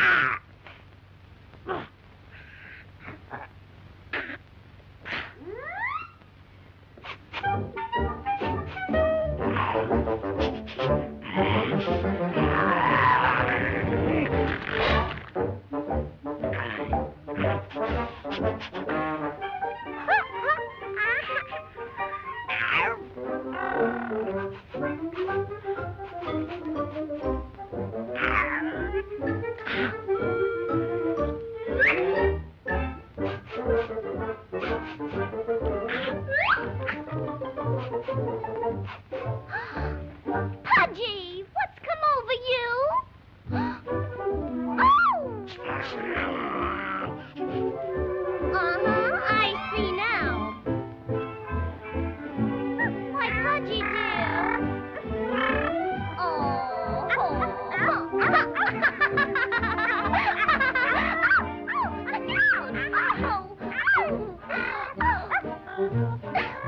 Pudgy,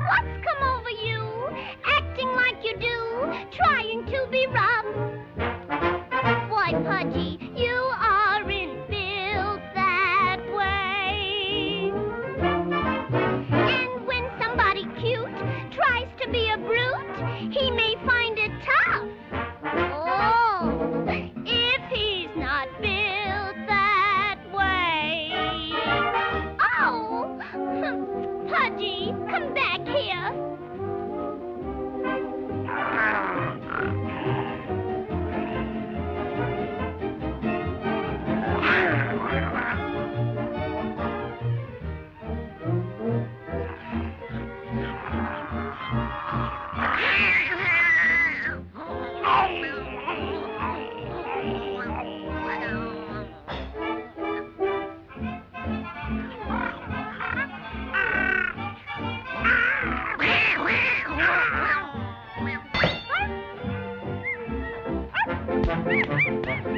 What's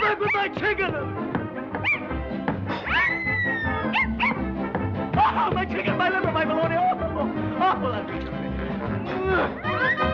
Back with my chicken! Oh, my chicken, my liver, my bologna! Oh, oh, oh,